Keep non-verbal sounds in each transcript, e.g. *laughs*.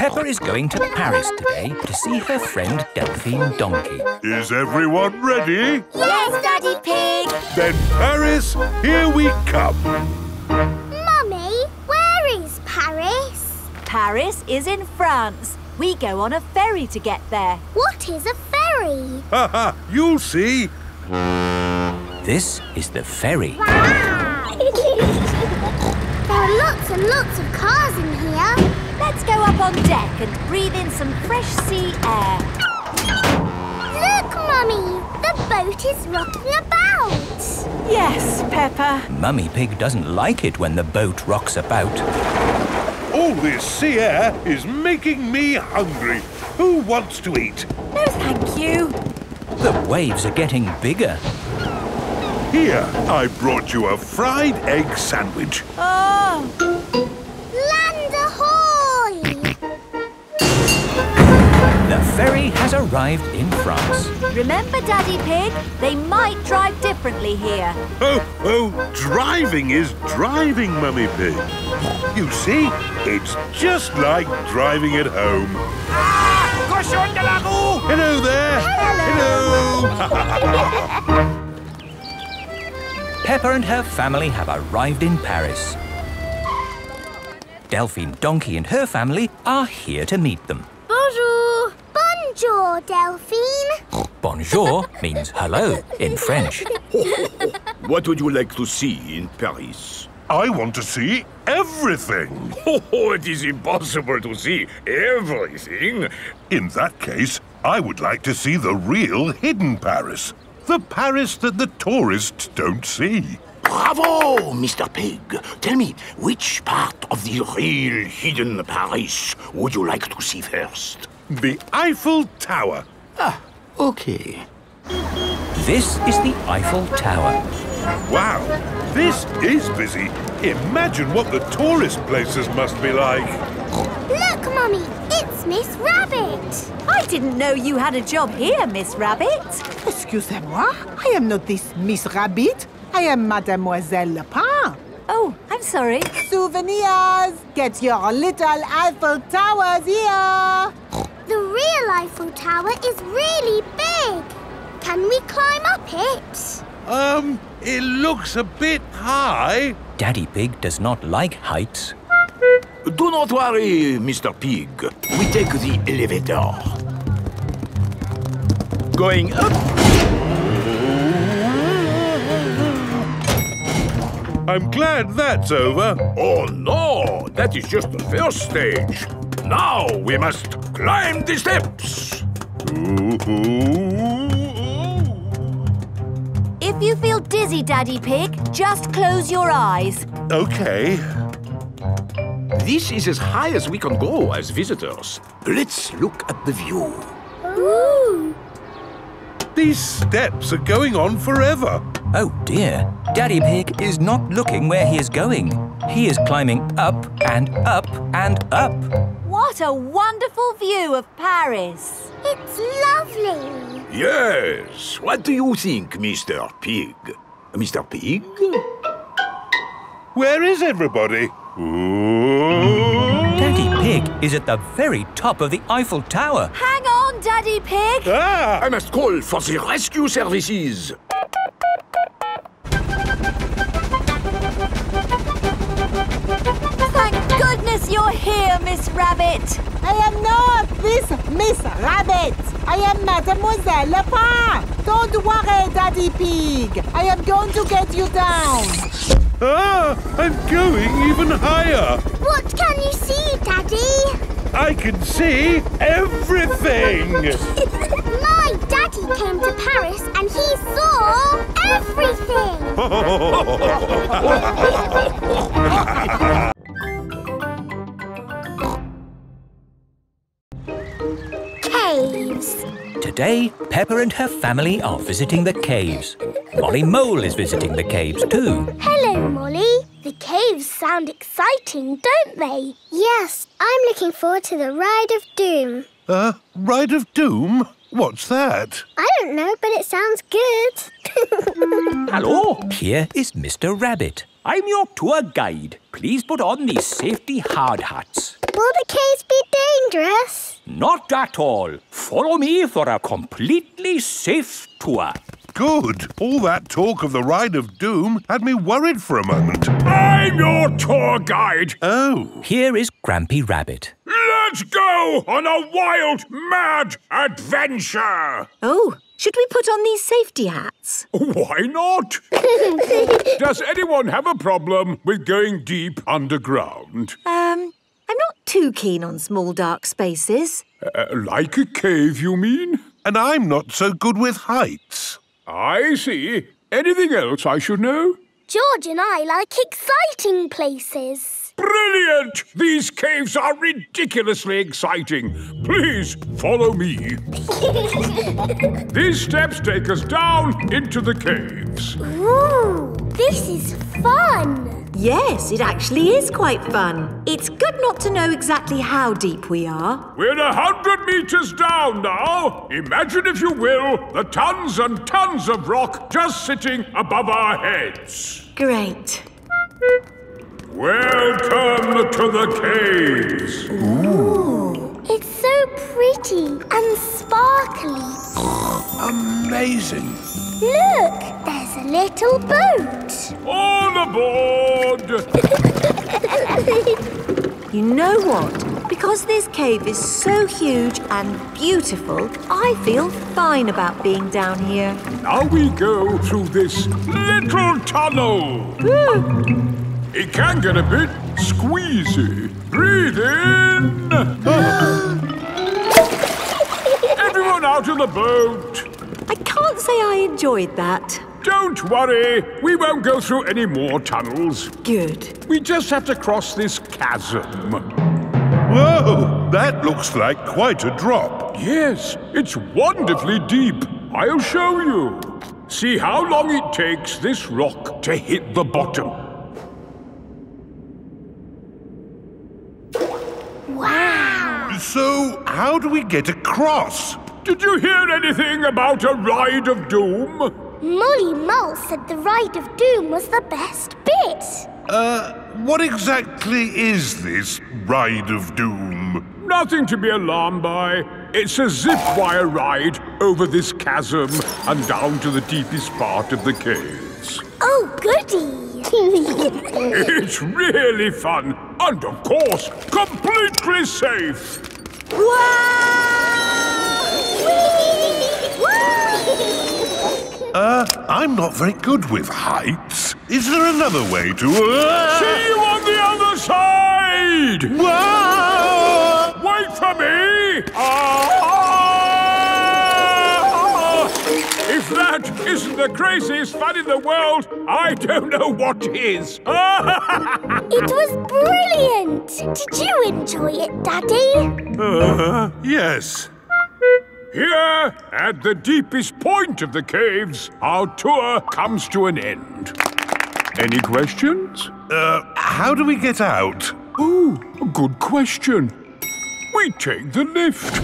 Peppa is going to Paris today to see her friend Delphine Donkey. Is everyone ready? Yes, Daddy Pig! Then Paris, here we come. Mummy, where is Paris? Paris is in France. We go on a ferry to get there. What is a ferry? Ha ha, you'll see. This is the ferry. Wow! *laughs* there are lots and lots of cars in here. Let's go up on deck and breathe in some fresh sea air. Look, Mummy! The boat is rocking about. Yes, Peppa. Mummy Pig doesn't like it when the boat rocks about. All this sea air is making me hungry. Who wants to eat? No, thank you. The waves are getting bigger. Here, I brought you a fried egg sandwich. Oh, ferry has arrived in France. remember, Daddy Pig? They might drive differently here. Oh, oh, driving is driving, Mummy Pig. You see, it's just like driving at home. Ah, Hello there. Hello. Peppa and her family have arrived in Paris. Delphine Donkey and her family are here to meet them. Bonjour! Bonjour, Delphine. Bonjour means hello in French. What would you like to see in Paris? I want to see everything. Oh, oh, it is impossible to see everything. In that case, I would like to see the real hidden Paris. The Paris that the tourists don't see. Bravo, Mr. Pig. Tell me, which part of the real hidden Paris would you like to see first? The Eiffel Tower. Ah, okay. This is the Eiffel Tower. Wow, this is busy. Imagine what the tourist places must be like. Look, Mummy, it's Miss Rabbit. I didn't know you had a job here, Miss Rabbit. Excusez-moi, I am not this Miss Rabbit. I am Mademoiselle Lapin. Oh, I'm sorry. Souvenirs! Get your little Eiffel Towers here! The real Eiffel Tower is really big. Can we climb up it? Um, it looks a bit high. Daddy Pig does not like heights. Do not worry, Mr. Pig. We take the elevator. Going up. I'm glad that's over. Oh no, that is just the first stage. Now we must climb the steps. If you feel dizzy, Daddy Pig, just close your eyes. Okay. This is as high as we can go as visitors. Let's look at the view. Ooh. These steps are going on forever. Oh dear, Daddy Pig is not looking where he is going. He is climbing up and up and up. What a wonderful view of Paris. It's lovely. Yes. What do you think, Mr. Pig? Mr. Pig? Where is everybody? Daddy Pig is at the very top of the Eiffel Tower. Hang on, Daddy Pig. Ah! I must call for the rescue services. Miss Rabbit. I am not this Miss Rabbit. I am Mademoiselle Lapin. Don't worry, Daddy Pig. I am going to get you down. Ah! I'm going even higher. What can you see, Daddy? I can see everything. *laughs* My daddy came to Paris and he saw everything. *laughs* Today, Peppa and her family are visiting the caves. Molly Mole is visiting the caves too. Hello, Molly. The caves sound exciting, don't they? Yes, I'm looking forward to the Ride of Doom. Uh, Ride of Doom? What's that? I don't know, but it sounds good. *laughs* Hello, Here is Mr. Rabbit. I'm your tour guide. Please put on these safety hard hats. Will the caves be dangerous? Not at all. Follow me for a completely safe tour. Good. All that talk of the Ride of Doom had me worried for a moment. I'm your tour guide. Oh. Here is Grampy Rabbit. Let's go on a wild, mad adventure. Oh, should we put on these safety hats? Why not? *laughs* Does anyone have a problem with going deep underground? Um, I'm not too keen on small dark spaces. Uh, like a cave, you mean? And I'm not so good with heights. I see. Anything else I should know? George and I like exciting places. Brilliant! These caves are ridiculously exciting. Please follow me. *laughs* These steps take us down into the caves. Ooh, this is fun. Yes, it actually is quite fun. It's good not to know exactly how deep we are. We're a hundred meters down now. Imagine, if you will, the tons and tons of rock just sitting above our heads. Great. Welcome to the caves. Ooh. It's so pretty and sparkly. Amazing. Look, there's a little boat. All aboard! *laughs* You know what? Because this cave is so huge and beautiful, I feel fine about being down here. Now we go through this little tunnel. It can get a bit squeezy. Breathe in. *gasps* Everyone out of the boat. I can't say I enjoyed that. Don't worry. We won't go through any more tunnels. Good. We just have to cross this chasm. Whoa, that looks like quite a drop. Yes, it's wonderfully deep. I'll show you. See how long it takes this rock to hit the bottom. Wow. So, how do we get across? Did you hear anything about a ride of doom? Molly Mole said the Ride of Doom was the best bit. Uh, what exactly is this Ride of Doom? Nothing to be alarmed by. It's a zip wire ride over this chasm and down to the deepest part of the caves. Oh, goody. *laughs* *laughs* It's really fun and, of course, completely safe. Uh, I'm not very good with heights. Is there another way to... Uh... See you on the other side! Whoa! Wait for me! Ah! If that isn't the craziest fun in the world, I don't know what is. *laughs* It was brilliant. Did you enjoy it, Daddy? Uh, yes. Here, at the deepest point of the caves, our tour comes to an end. Any questions? Uh, how do we get out? Oh, good question. We take the lift.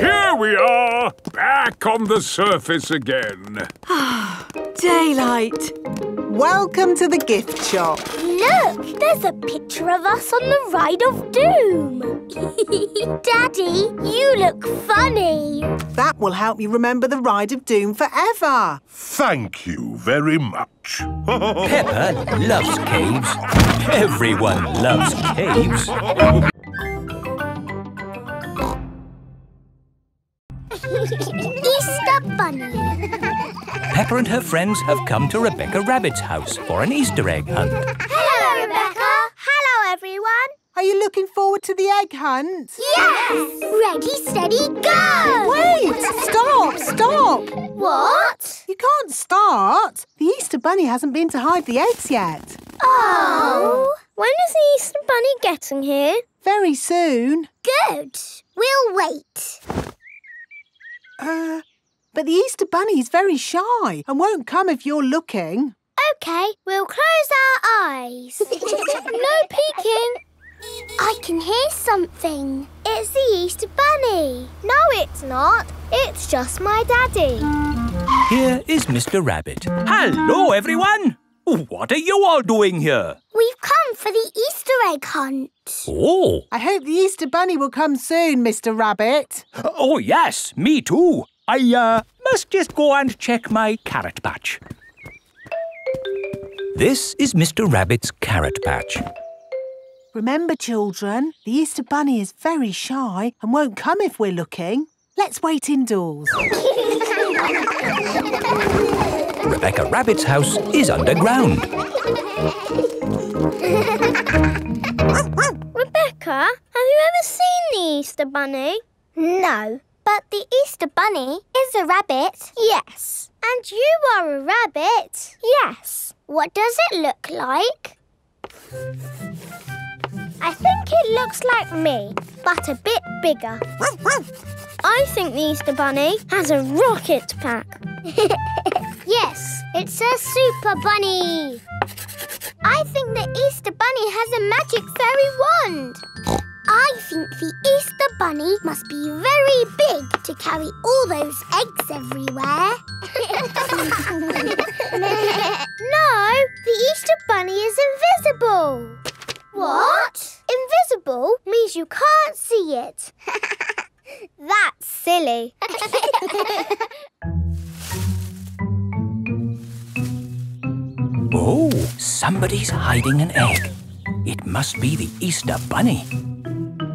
Here we are, back on the surface again. *sighs* Daylight. Welcome to the gift shop. Look, there's a picture of us on the Ride of Doom. *laughs* Daddy, you look funny. That will help you remember the Ride of Doom forever. Thank you very much. *laughs* Peppa loves caves. Everyone loves caves. *laughs* Easter Bunny. Peppa and her friends have come to Rebecca Rabbit's house for an Easter egg hunt. Hello, Rebecca. Hello, everyone. Are you looking forward to the egg hunt? Yes! Ready, steady, go! Wait! Stop! Stop! What? You can't start. The Easter Bunny hasn't been to hide the eggs yet. Oh. When is the Easter Bunny getting here? Very soon. Good. We'll wait. Uh, but the Easter Bunny is very shy and won't come if you're looking. Okay, we'll close our eyes. *laughs* no peeking. I can hear something. It's the Easter Bunny. No, it's not. It's just my daddy. Here is Mr. Rabbit. Hello, everyone. What are you all doing here? We've come on for the Easter egg hunt. Oh, I hope the Easter Bunny will come soon, Mr. Rabbit. oh yes, me too. I, uh, must just go and check my carrot patch. This is Mr. Rabbit's carrot patch. Remember, children, the Easter Bunny is very shy and won't come if we're looking. Let's wait indoors. *laughs* Rebecca Rabbit's house is underground. *laughs* Rebecca, have you ever seen the Easter Bunny? No, but the Easter Bunny is a rabbit. Yes. And you are a rabbit. Yes. What does it look like? I think it looks like me, but a bit bigger. *laughs* I think the Easter Bunny has a rocket pack. *laughs* yes, it's a super bunny. I think the Easter Bunny has a magic fairy wand. I think the Easter Bunny must be very big to carry all those eggs everywhere. *laughs* no, the Easter Bunny is invisible. What? Invisible means you can't see it. *laughs* That's silly. *laughs* Oh, somebody's hiding an egg. It must be the Easter Bunny.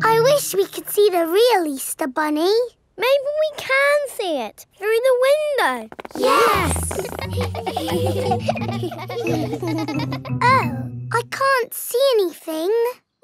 I wish we could see the real Easter Bunny. Maybe we can see it through the window. Yes. *laughs* oh, I can't see anything.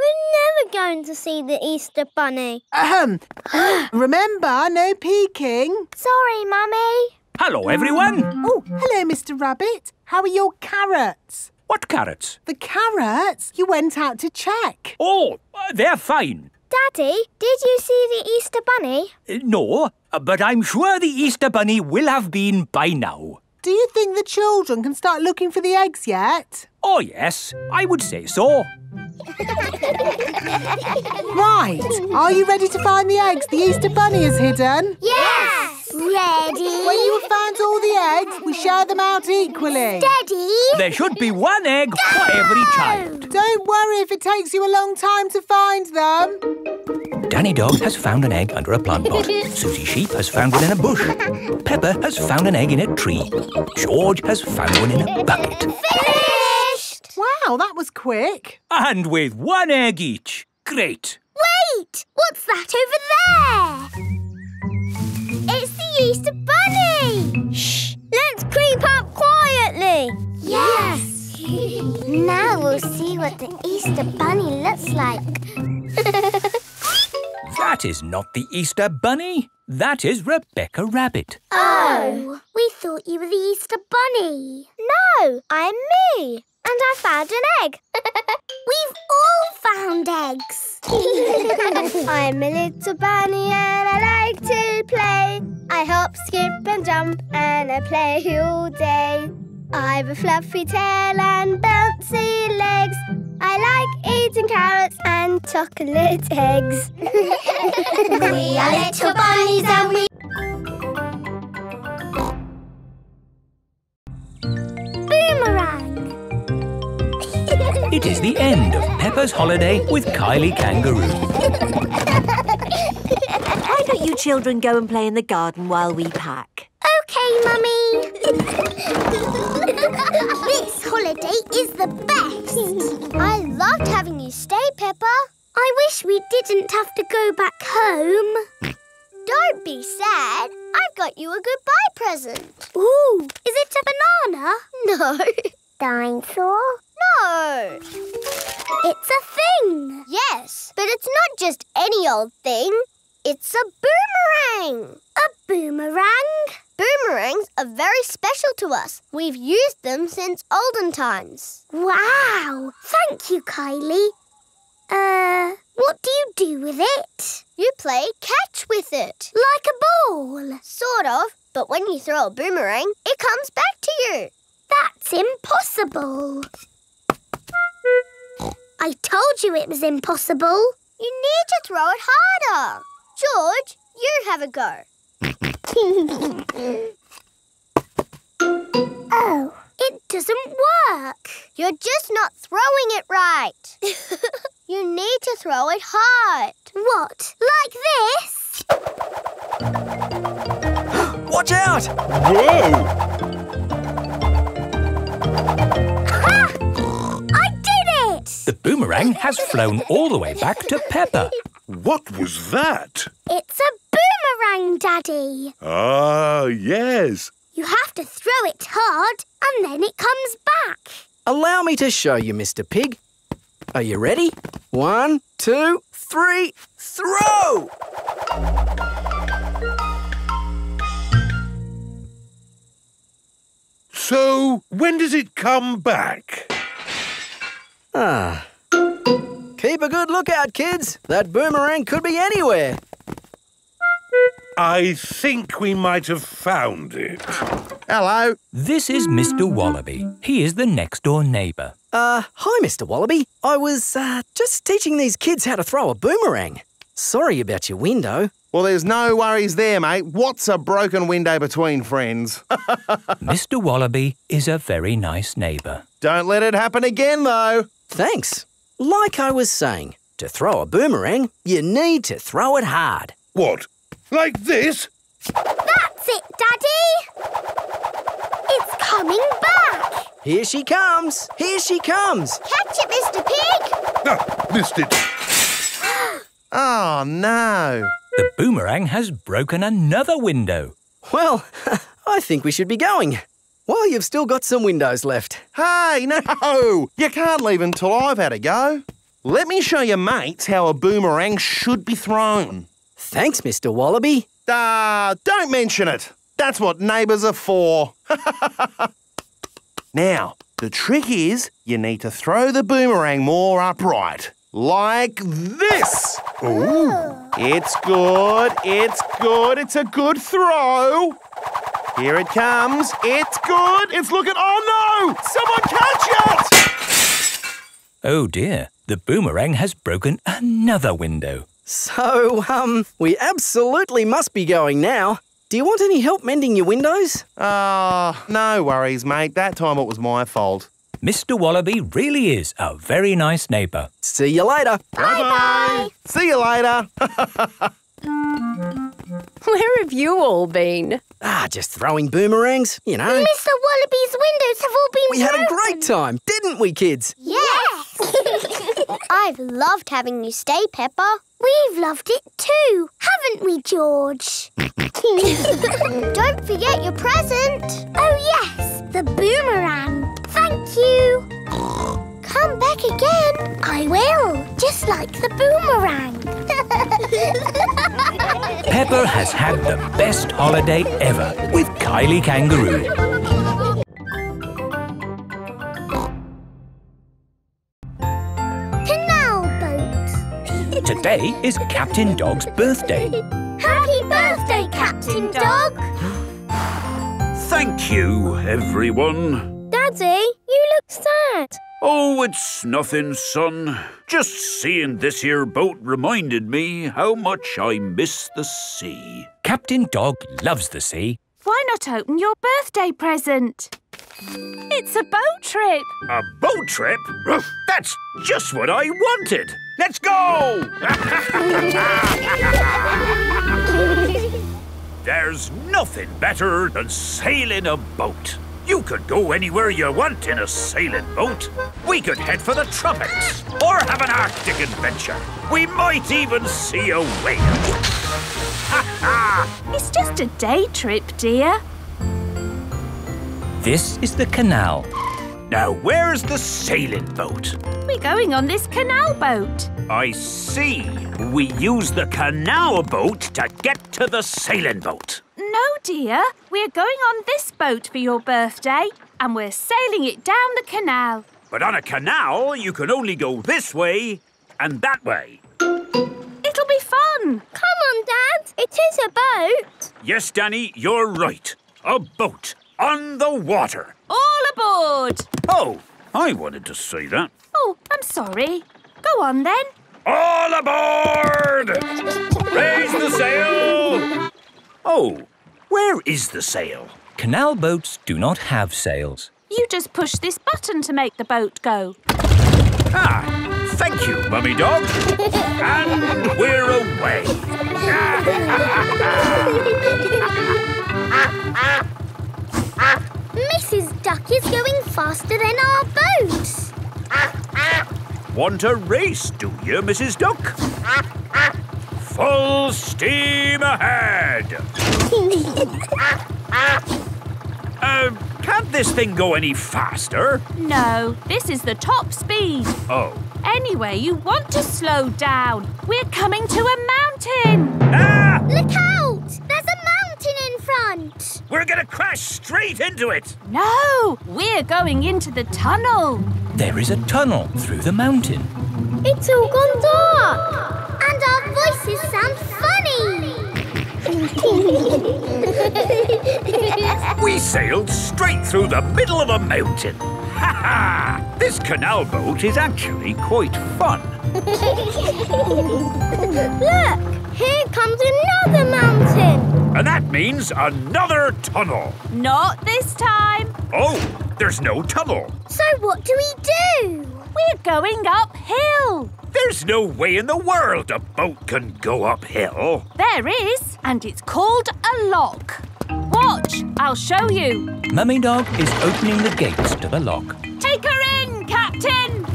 We're never going to see the Easter Bunny. Ahem. *gasps* Remember, no peeking. Sorry, Mummy. Hello, everyone. Oh, hello, Mr. Rabbit. How are your carrots? What carrots? The carrots? You went out to check. Oh, uh, they're fine. Daddy, did you see the Easter Bunny? Uh, no, uh, but I'm sure the Easter Bunny will have been by now. Do you think the children can start looking for the eggs yet? Oh, yes, I would say so. Right. Are you ready to find the eggs the Easter Bunny has hidden? Yes. Ready? When you have found all the eggs, we share them out equally. Steady. There should be one egg for every child. Don't worry if it takes you a long time to find them. Danny Dog has found an egg under a plant pot. *laughs* Susie Sheep has found one in a bush. Peppa has found an egg in a tree. George has found one in a bucket. Finished. Wow, that was quick. And with one egg each. Great. Wait! What's that over there? It's the Easter Bunny! Shh! Let's creep up quietly! Yes! now we'll see what the Easter Bunny looks like. *laughs* That is not the Easter Bunny. That is Rebecca Rabbit. Oh! We thought you were the Easter Bunny. No, I'm me. And I found an egg. *laughs* We've all found eggs. *laughs* I'm a little bunny and I like to play. I hop, skip and jump and I play all day. I've a fluffy tail and bouncy legs. I like eating carrots and chocolate eggs. *laughs* we are little bunnies and we... Boomerang! It is the end of Peppa's holiday with Kylie Kangaroo. Why don't you children go and play in the garden while we pack? Okay, Mummy. *laughs* this holiday is the best. I loved having you stay, Peppa. I wish we didn't have to go back home. Don't be sad. I've got you a goodbye present. Ooh, is it a banana? *laughs* No. Dinosaur? No. It's a thing. Yes, but it's not just any old thing. It's a boomerang. A boomerang? Boomerangs are very special to us. We've used them since olden times. Wow! Thank you, Kylie. Uh, what do you do with it? You play catch with it. Like a ball? Sort of, but when you throw a boomerang, it comes back to you. That's impossible. I told you it was impossible. You need to throw it harder. George, you have a go. *laughs* oh, it doesn't work. You're just not throwing it right. *laughs* you need to throw it hard. What? Like this? *gasps* Watch out! Whoa! *laughs* Ha! I did it! The boomerang has flown all the way back to Peppa. What was that? It's a boomerang, Daddy. Ah, yes. You have to throw it hard and then it comes back. Allow me to show you, Mr. Pig. Are you ready? One, two, three, throw! So, when does it come back? Ah. Keep a good lookout, kids. That boomerang could be anywhere. I think we might have found it. Hello. This is Mr. Wallaby. He is the next door neighbour. Uh, hi, Mr. Wallaby. I was, uh, just teaching these kids how to throw a boomerang. Sorry about your window. Well, there's no worries there, mate. What's a broken window between friends? *laughs* Mr. Wallaby is a very nice neighbour. Don't let it happen again, though. Thanks. Like I was saying, to throw a boomerang, you need to throw it hard. What? Like this? That's it, Daddy. It's coming back. Here she comes. Here she comes. Catch it, Mr. Pig. Ah, missed it. *gasps* Oh, no. The boomerang has broken another window. Well, *laughs* I think we should be going. Well, you've still got some windows left. Hey, no! You can't leave until I've had a go. Let me show your mates how a boomerang should be thrown. Thanks, Mr. Wallaby. Ah, don't mention it. That's what neighbours are for. *laughs* now, the trick is you need to throw the boomerang more upright. Like this. Ooh. It's good. It's good. It's a good throw. Here it comes. It's good. It's looking. Oh no! Someone catch it! Oh dear, the boomerang has broken another window. So, um, we absolutely must be going now. Do you want any help mending your windows? Ah, no worries, mate. That time it was my fault. Mr. Wallaby really is a very nice neighbour. See you later. Bye-bye. See you later. *laughs* Where have you all been? Ah, just throwing boomerangs, you know. Mr. Wallaby's windows have all been We had a great time, didn't we, kids? Yes. *laughs* I've loved having you stay, Peppa. We've loved it too, haven't we, George? *laughs* Don't forget your present. Oh, yes, the boomerang. Thank you. Come back again. I will, just like the boomerang. *laughs* Peppa has had the best holiday ever with Kylie Kangaroo. Canal boat. Today is Captain Dog's birthday. Happy birthday, Captain Dog. *gasps* Thank you, everyone. Oh, it's nothing, son. Just seeing this here boat reminded me how much I miss the sea. Captain Dog loves the sea. Why not open your birthday present? It's a boat trip. A boat trip? That's just what I wanted. Let's go! *laughs* There's nothing better than sailing a boat. You could go anywhere you want in a sailing boat. We could head for the tropics or have an Arctic adventure. We might even see a whale. It's just a day trip, dear. This is the canal. Now, where's the sailing boat? We're going on this canal boat. I see. We use the canal boat to get to the sailing boat. No, dear. We're going on this boat for your birthday, and we're sailing it down the canal. But on a canal, you can only go this way and that way. It'll be fun. Come on, Dad. It is a boat. Yes, Danny, you're right. A boat on the water. All aboard. Oh, I wanted to say that. Oh, I'm sorry. Go on then. All aboard! Raise the sail! Oh, where is the sail? Canal boats do not have sails. You just push this button to make the boat go. Ah, thank you, Mummy Dog. and we're away. *laughs* Mrs. Duck is going faster than our boat. Want a race, do you, Mrs. Duck? Full steam ahead! *laughs* uh, can't this thing go any faster? No, this is the top speed. Oh. Anyway, you want to slow down. We're coming to a mountain. Ah! Look out! There's a mountain in front. We're gonna crash straight into it. No, we're going into the tunnel. There is a tunnel through the mountain. It's all gone dark. And our voices sound funny. *laughs* We sailed straight through the middle of a mountain. Ha ha! This canal boat is actually quite fun. *laughs* Look, here comes another mountain. And that means another tunnel. Not this time. Oh, there's no tunnel. So what do we do? We're going uphill. There's no way in the world a boat can go uphill. There is, and it's called a lock. Watch, I'll show you. Mummy Dog is opening the gates to the lock. Take her in, Captain.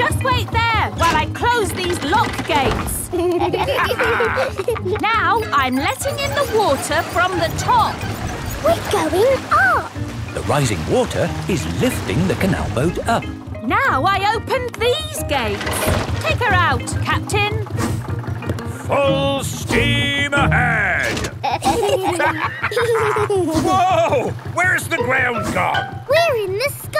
Just wait there while I close these lock gates. *laughs* now I'm letting in the water from the top. We're going up. The rising water is lifting the canal boat up. Now I open these gates. Take her out, Captain. Full steam ahead! *laughs* *laughs* Whoa! Where's the ground gone? We're in the sky.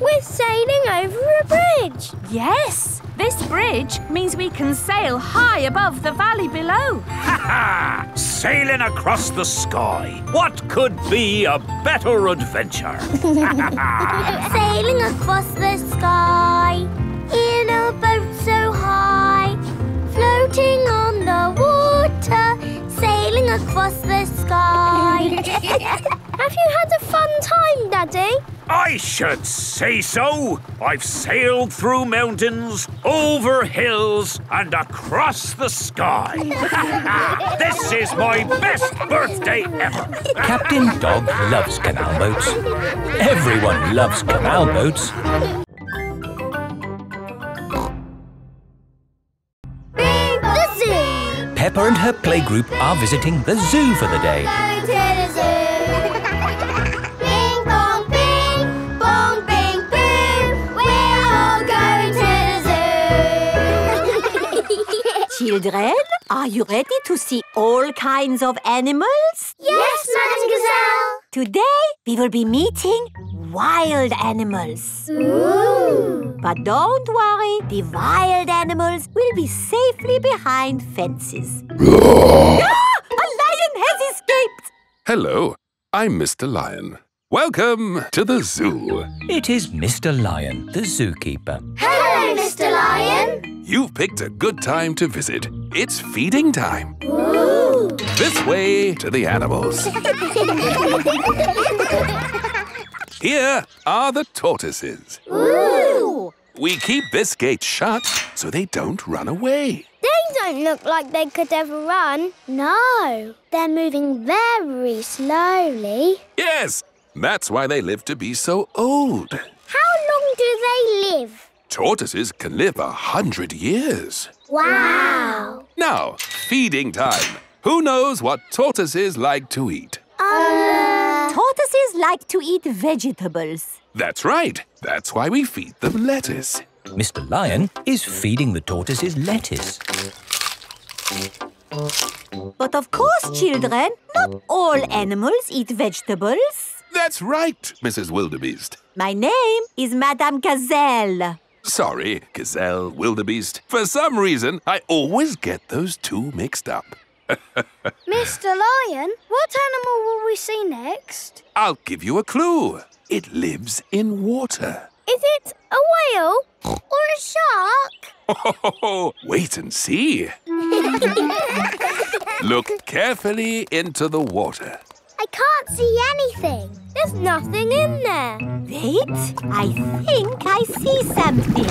We're sailing over a bridge. Yes, this bridge means we can sail high above the valley below. Ha ha! Sailing across the sky. What could be a better adventure? *laughs* Sailing across the sky in a boat so high, floating on the water, sailing across the sky. *laughs* Have you had a fun time, Daddy? I should say so. I've sailed through mountains, over hills, and across the sky. *laughs* this is my best birthday ever. Captain Dog loves canal boats. Everyone loves canal boats. The zoo. Peppa and her playgroup are visiting the zoo for the day. Children, are you ready to see all kinds of animals? yes, Madame Gazelle. Today, we will be meeting wild animals. Ooh. But don't worry, the wild animals will be safely behind fences. *gasps* ah! A lion has escaped! Hello, I'm Mr. Lion. Welcome to the zoo. It is Mr. Lion, the zookeeper. Hello, Mr. Lion. You've picked a good time to visit. It's feeding time. Ooh. This way to the animals. *laughs* Here are the tortoises. Ooh. We keep this gate shut so they don't run away. They don't look like they could ever run. No, they're moving very slowly. Yes, that's why they live to be so old. How long do they live? Tortoises can live a hundred years. Wow. Now, feeding time. Who knows what tortoises like to eat? Uh, Tortoises like to eat vegetables. That's right. That's why we feed them lettuce. Mr. Lion is feeding the tortoises lettuce. But of course, children, not all animals eat vegetables. That's right, Mrs. Wildebeest. My name is Madame Gazelle. Sorry, gazelle, wildebeest. For some reason, I always get those two mixed up. *laughs* Mr. Lion, what animal will we see next? I'll give you a clue. It lives in water. Is it a whale or a shark? Oh, *laughs* wait and see. *laughs* Look carefully into the water. I can't see anything. There's There's nothing in there. Wait, I think I see something.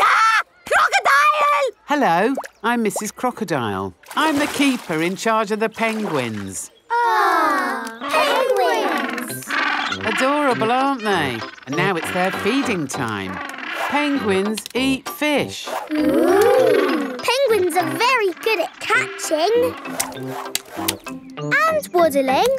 Ah! Crocodile! Hello, I'm Mrs. Crocodile. I'm the keeper in charge of the penguins. Ah, Penguins! Adorable, aren't they? And now it's their feeding time. Penguins eat fish. Penguins are very good at catching. And waddling. *laughs*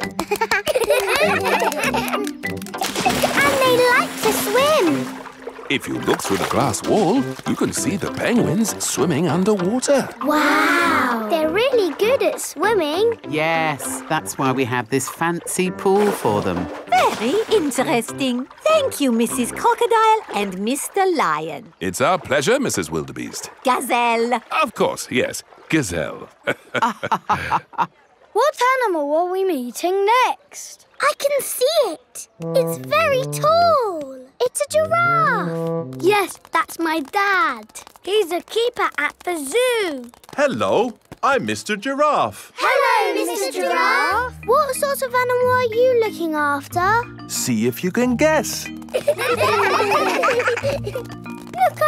and they like to swim. If you look through the glass wall, you can see the penguins swimming underwater. Wow! They're really good at swimming. Yes, that's why we have this fancy pool for them. Very interesting. Thank you, Mrs. Crocodile and Mr. Lion. It's our pleasure, Mrs. Wildebeest. Gazelle. Of course, yes. Gazelle. *laughs* What animal are we meeting next? I can see it. It's very tall. It's a giraffe. Yes, that's my dad. He's a keeper at the zoo. Hello, I'm Mr. Giraffe. Hello, Mr. Giraffe. What sort of animal are you looking after? See if you can guess. *laughs* Look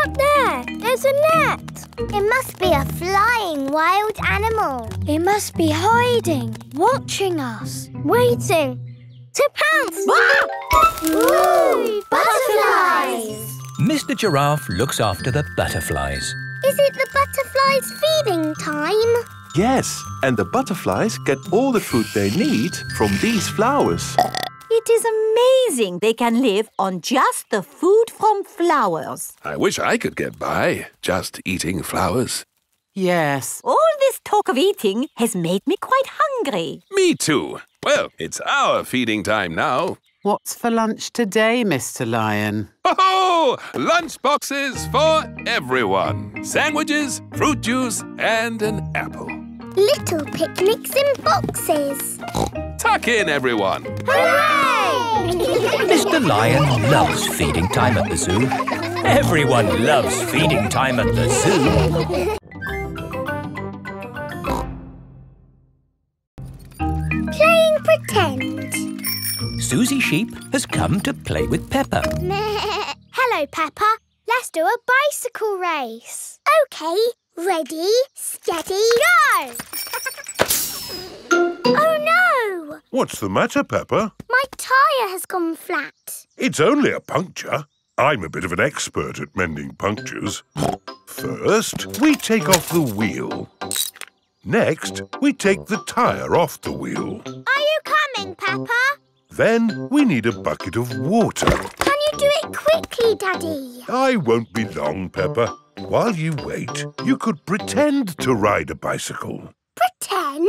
up there. There's a net. It must be a flying wild animal. It must be hiding, watching us, waiting to pounce. Ooh, butterflies. Mr. Giraffe looks after the butterflies. Is it the butterflies' feeding time? Yes, and the butterflies get all the food they need from these flowers. It is amazing they can live on just the food from flowers. I wish I could get by just eating flowers. Yes. All this talk of eating has made me quite hungry. Me too. Well, it's our feeding time now. What's for lunch today, Mr. Lion? Oh, lunch boxes for everyone. Sandwiches, fruit juice, and an apple. Little picnics in boxes. Tuck in, everyone. Hooray! Mr. Lion loves feeding time at the zoo. Everyone loves feeding time at the zoo. Playing pretend. Susie Sheep has come to play with Peppa. *laughs* Hello, Peppa. Let's do a bicycle race. OK, ready, steady, go! *laughs* oh no! What's the matter, Peppa? My tyre has gone flat. It's only a puncture. I'm a bit of an expert at mending punctures. First, we take off the wheel. Next, oh. we take the tyre off the wheel. Are you coming, Peppa? Then we need a bucket of water. Can you do it quickly, Daddy? I won't be long, Peppa. While you wait, you could pretend to ride a bicycle. Pretend?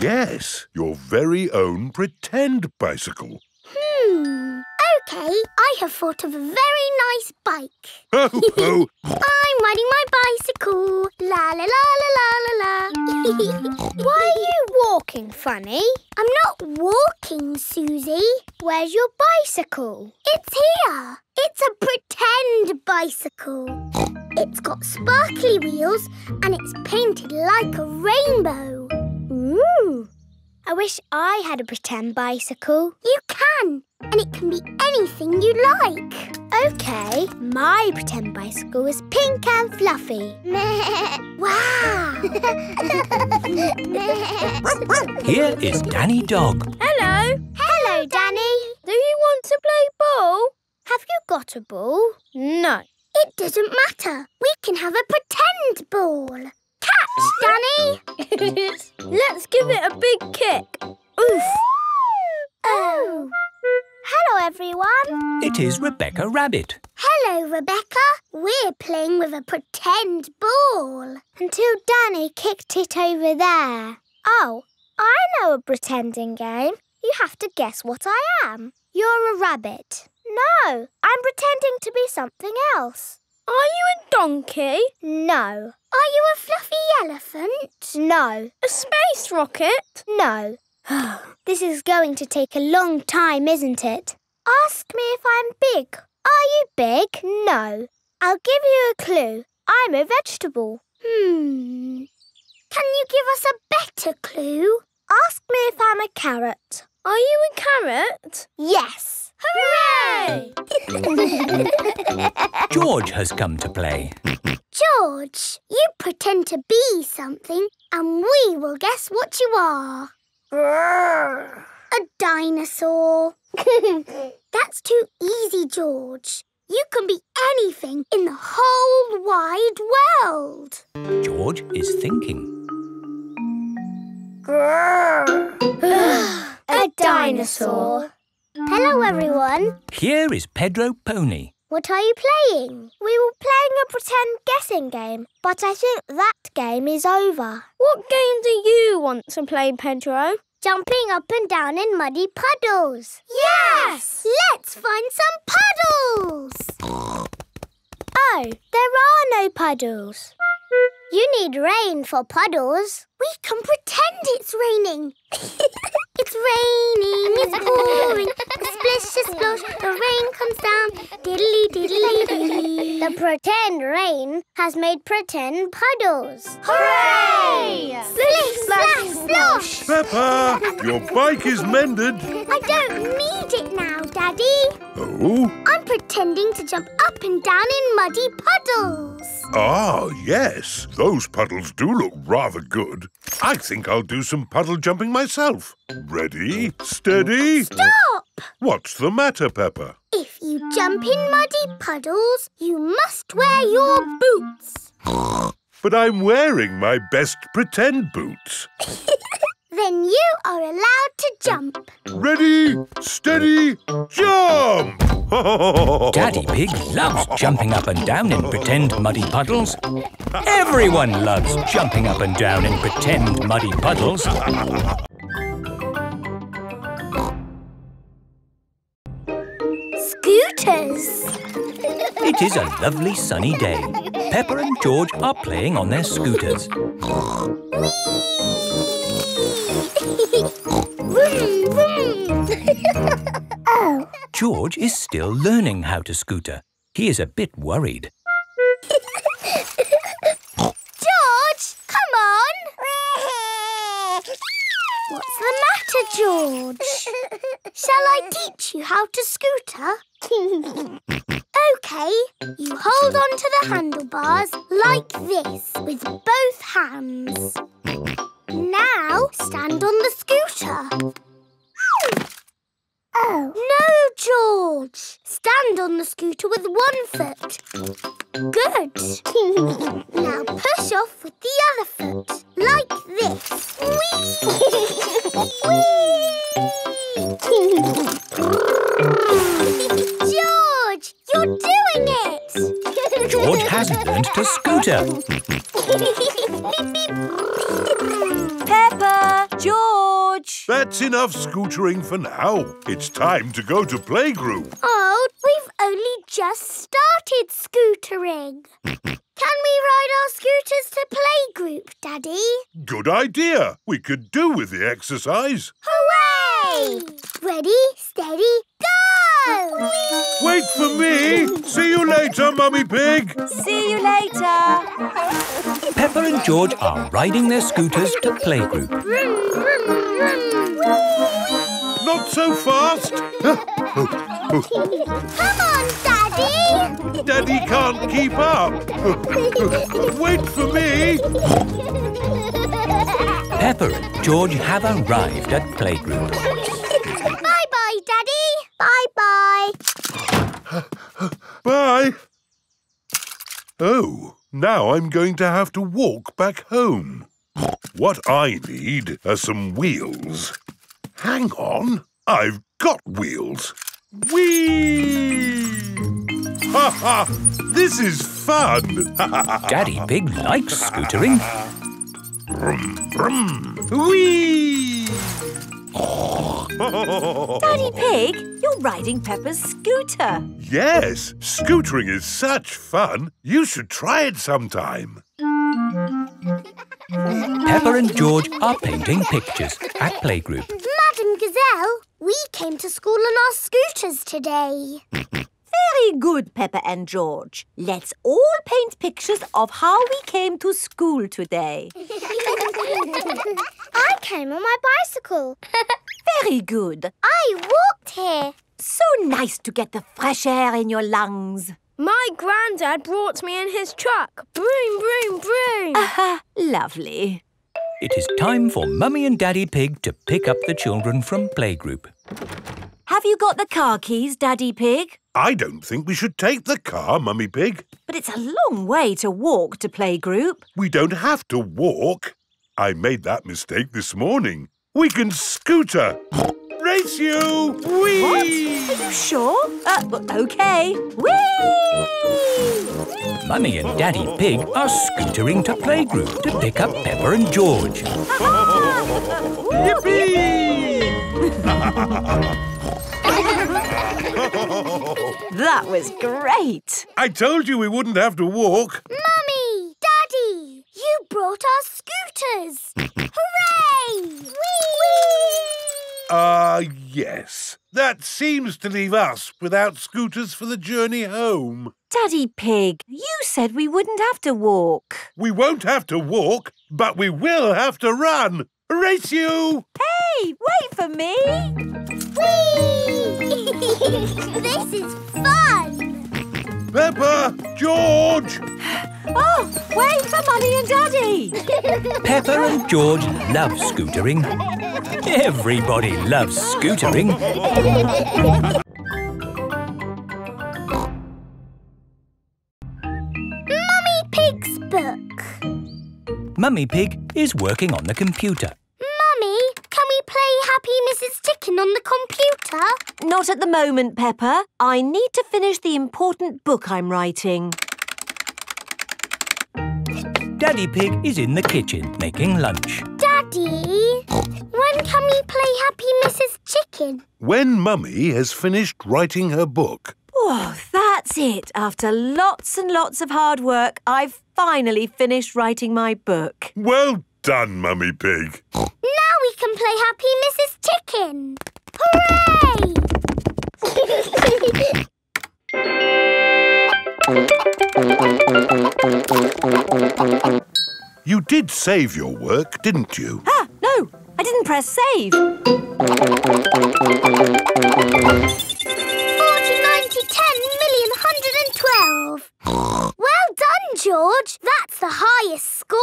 Yes, your very own pretend bicycle. Hmm. OK, I have thought of a very nice bike. *laughs* Ho! I'm riding my bicycle. La la la la la la la. *laughs* Why are you walking funny? I'm not walking, Susie. Where's your bicycle? It's here. It's a pretend bicycle. It's got sparkly wheels and it's painted like a rainbow. Ooh. I wish I had a pretend bicycle. You can, and it can be anything you like. OK, my pretend bicycle is pink and fluffy. *laughs* wow! *laughs* Here is Danny Dog. Hello. Hello, Danny. Do you want to play ball? Have you got a ball? No. It doesn't matter. We can have a pretend ball. Catch, Danny! *laughs* Let's give it a big kick. Oof! Oh! Hello, everyone. It is Rebecca Rabbit. Hello, Rebecca. We're playing with a pretend ball until Danny kicked it over there. Oh, I know a pretending game. You have to guess what I am. You're a rabbit. No, I'm pretending to be something else. Are you a donkey? No. Are you a fluffy elephant? No. A space rocket? No. *sighs* this is going to take a long time, isn't it? Ask me if I'm big. Are you big? No. I'll give you a clue. I'm a vegetable. Hmm. Can you give us a better clue? Ask me if I'm a carrot. Are you a carrot? Yes. Hooray! *laughs* *laughs* George has come to play. George, you pretend to be something and we will guess what you are. A dinosaur. *laughs* That's too easy, George. You can be anything in the whole wide world. George is thinking. *sighs* A dinosaur. Hello, everyone. Here is Pedro Pony. What are you playing? We were playing a pretend guessing game, but I think that game is over. What game do you want to play, Pedro? Jumping up and down in muddy puddles. Yes! Let's find some puddles! oh, there are no puddles. You need rain for puddles. We can pretend it's raining. *laughs* it's raining, it's *laughs* pouring. Splish, splosh, the rain comes down. Diddly, diddly, dee. The pretend rain has made pretend puddles. Hooray! Splish, splash, splosh. Peppa, your bike is mended. I don't need it now, Daddy. Oh? I'm pretending to jump up and down in muddy puddles. Ah, yes. Those puddles do look rather good. I think I'll do some puddle jumping myself. Ready? Oh, Steady? Stop! What's the matter, Peppa? If you jump in muddy puddles, you must wear your boots. *gasps* But I'm wearing my best pretend boots. *laughs* Then you are allowed to jump. Ready, steady, jump! *laughs* Daddy Pig loves jumping up and down in pretend muddy puddles. Everyone loves jumping up and down in pretend muddy puddles. Scooters. It is a lovely sunny day. Peppa and George are playing on their scooters. *laughs* George is still learning how to scooter. He is a bit worried. Matter, George? Shall I teach you how to scooter? *laughs* OK, you hold on to the handlebars like this with both hands. Now stand on the scooter. Oh. No, George. Stand on the scooter with one foot. Good. *laughs* now push off with the other foot, like this. *laughs* George, you're doing it. George has learned to scooter. *laughs* Peppa, George. That's enough scootering for now. It's time to go to playgroup. Oh, we've only just started scootering. *laughs* Can we ride our scooters to playgroup, Daddy? Good idea. We could do with the exercise. Hooray! Ready, steady, go! Wait for me. See you later, Mummy Pig. See you later. Peppa and George are riding their scooters to playgroup. Vroom, vroom, vroom. Not so fast. *laughs* Come on, Daddy! Daddy can't keep up. *laughs* Wait for me. Peppa and George have arrived at playgroup. Bye-bye, Daddy. Bye-bye. Bye. Oh, now I'm going to have to walk back home. What I need are some wheels. Hang on, I've got wheels. Whee! Ha *laughs* ha! This is fun! *laughs* Daddy Pig likes scootering. Brum, brum. Whee! *laughs* Daddy Pig, you're riding Peppa's scooter. Yes, scootering is such fun. You should try it sometime. Peppa and George are painting pictures at playgroup. Madame Gazelle, we came to school on our scooters today. Very good, Peppa and George. Let's all paint pictures of how we came to school today. *laughs* I came on my bicycle. *laughs* Very good. I walked here. So nice to get the fresh air in your lungs. My granddad brought me in his truck. Broom, broom, broom. Aha, lovely. It is time for Mummy and Daddy Pig to pick up the children from playgroup. Have you got the car keys, Daddy Pig? I don't think we should take the car, Mummy Pig. But it's a long way to walk to playgroup. We don't have to walk. I made that mistake this morning. We can scooter. Race you! Whee! What? Are you sure? Uh, OK. Whee! Mummy and Daddy Pig are scootering to playgroup to pick up Peppa and George. *laughs* *laughs* that was great. I told you we wouldn't have to walk. Mummy! Daddy! You brought our scooters! Hooray! Whee! Ah, uh, yes. That seems to leave us without scooters for the journey home. Daddy Pig, you said we wouldn't have to walk. We won't have to walk, but we will have to run. Race you! Hey, wait for me! Whee! *laughs* this is fun! Peppa! George! Oh, wait for Mummy and Daddy! Peppa and George love scootering. Everybody loves scootering. Mummy Pig is working on the computer. Mummy, can we play Happy Mrs. Chicken on the computer? Not at the moment, Peppa. I need to finish the important book I'm writing. Daddy Pig is in the kitchen making lunch. Daddy, when can we play Happy Mrs. Chicken? When Mummy has finished writing her book. Oh, that's it. After lots and lots of hard work, I've finally finished writing my book. Well done, Mummy Pig. Now we can play Happy Mrs. Chicken. Hooray! You did save your work, didn't you? Ah, no, I didn't press save. 112. well done, George. That's the highest score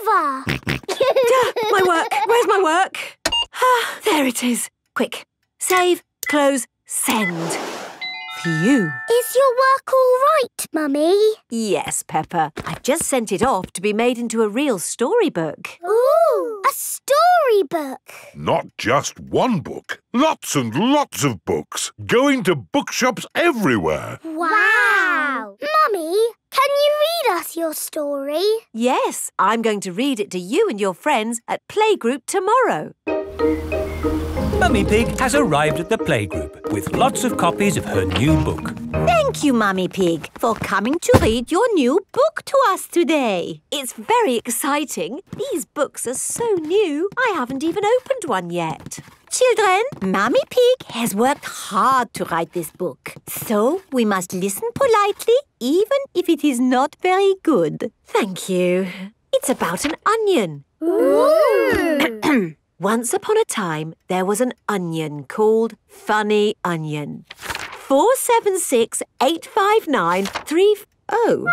ever. Duh, my work. Where's my work? Ah, *sighs* there it is. Quick. Save, close, send. Phew. Is your work all right, Mummy? Yes, Peppa. I've just sent it off to be made into a real storybook. Ooh, a storybook. Not just one book. Lots and lots of books. Going to bookshops everywhere. Wow. Mummy, can you read us your story? Yes, I'm going to read it to you and your friends at Playgroup tomorrow. Mummy Pig has arrived at the playgroup with lots of copies of her new book. Thank you, Mummy Pig, for coming to read your new book to us today. It's very exciting. These books are so new, I haven't even opened one yet. Children, Mummy Pig has worked hard to write this book. So we must listen politely, even if it is not very good. Thank you. It's about an onion. Ooh. *clears throat* Once upon a time, there was an onion called Funny Onion. 4768593 Oh.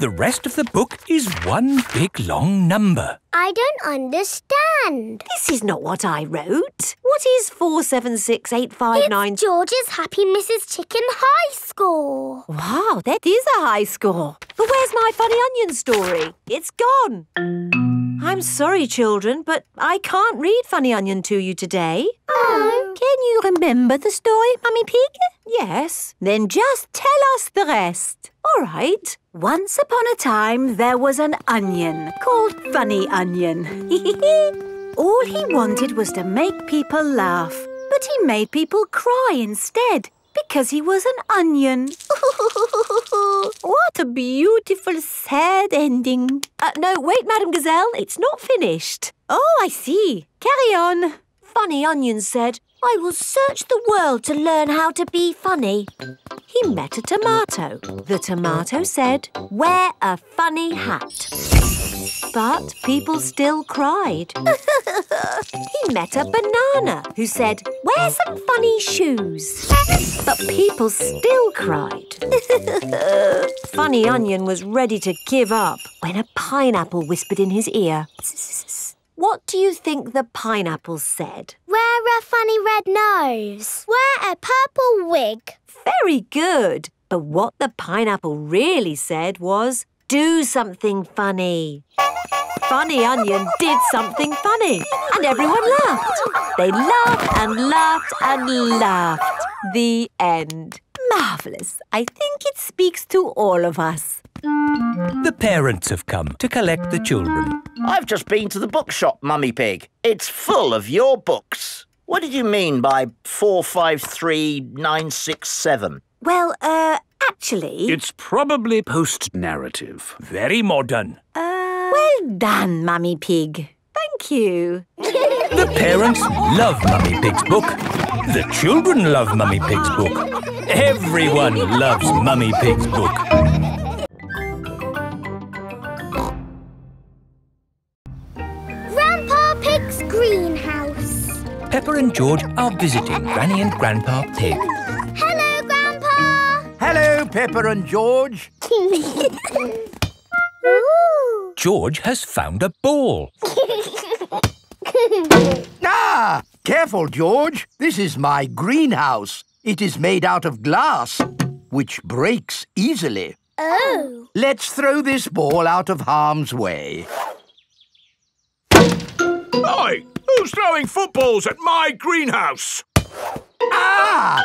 The rest of the book is one big long number. I don't understand. This is not what I wrote. What is 4768593? It's George's Happy Mrs. Chicken high score. Wow, that is a high score. But where's my funny onion story? It's gone. I'm sorry, children, but I can't read Funny Onion to you today. Oh. Can you remember the story, Mummy Pig? Yes. Then just tell us the rest. All right. Once upon a time, there was an onion called Funny Onion. *laughs* All he wanted was to make people laugh, but he made people cry instead because he was an onion. *laughs* what a beautiful, sad ending. Uh, no, wait, Madame Gazelle, it's not finished. Oh, I see. Carry on. Funny Onion said, I will search the world to learn how to be funny. He met a tomato. The tomato said, Wear a funny hat. But people still cried. *laughs* he met a banana who said, Wear some funny shoes. But people still cried. *laughs* Funny Onion was ready to give up when a pineapple whispered in his ear. What do you think the pineapple said? Wear a funny red nose. Wear a purple wig. Very good. But what the pineapple really said was, do something funny. Funny Onion did something funny, and everyone laughed. They laughed and laughed and laughed. The end. Marvellous. I think it speaks to all of us. The parents have come to collect the children. I've just been to the bookshop, Mummy Pig. It's full of your books. What did you mean by 453967? Well, uh, actually... It's probably post-narrative. Very modern. Uh, well done, Mummy Pig. Thank you. The parents love Mummy Pig's book. The children love Mummy Pig's book. Everyone loves Mummy Pig's book. Peppa and George are visiting Granny and Grandpa Pig. Hello, Grandpa. Hello, Peppa and George. *laughs* George has found a ball. *laughs* ah! Careful, George. This is my greenhouse. It is made out of glass, which breaks easily. Oh. Let's throw this ball out of harm's way. Oi! Who's throwing footballs at my greenhouse? Ah!